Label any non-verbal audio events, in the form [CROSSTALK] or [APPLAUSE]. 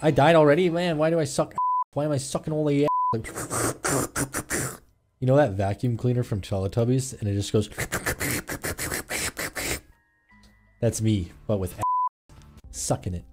I died already? Man, why do I suck [LAUGHS] Why am I sucking all the [LAUGHS] like, You know that vacuum cleaner from Teletubbies? And it just goes... [LAUGHS] That's me, but with sucking it.